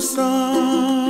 somewhere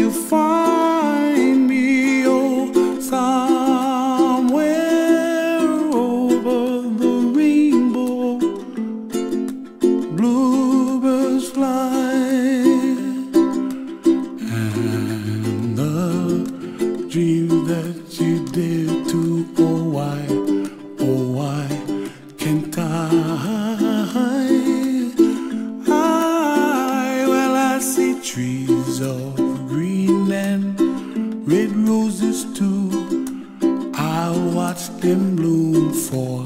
you find me, oh, somewhere over the rainbow. Bluebirds fly, and the dream that you dare to, oh, why, oh, why can't I? I, well, I see trees and red roses too. I watch them bloom for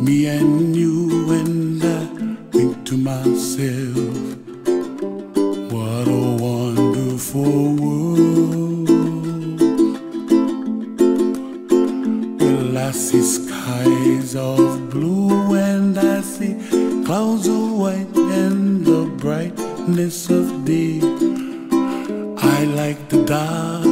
me and you, and I think to myself, what a wonderful world. Well, I see skies of blue and I see clouds of white and the brightness of day. I like the dark